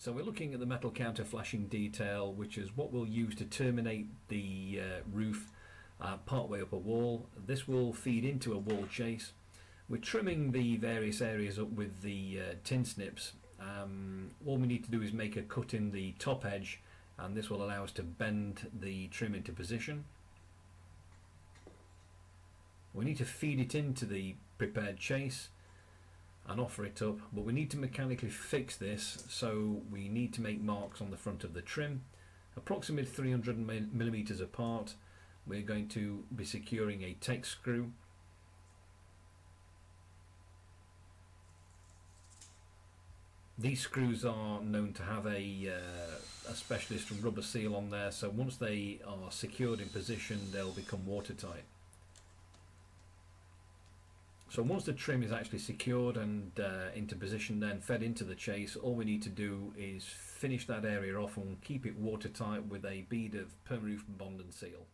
So we're looking at the metal counter flashing detail, which is what we'll use to terminate the uh, roof uh, partway up a wall. This will feed into a wall chase. We're trimming the various areas up with the uh, tin snips. Um, all we need to do is make a cut in the top edge and this will allow us to bend the trim into position. We need to feed it into the prepared chase and offer it up but we need to mechanically fix this so we need to make marks on the front of the trim approximately 300 millimeters apart. We're going to be securing a TEX screw. These screws are known to have a, uh, a specialist rubber seal on there so once they are secured in position they'll become watertight so once the trim is actually secured and uh, into position then fed into the chase, all we need to do is finish that area off and keep it watertight with a bead of Permaroof Bond and Seal.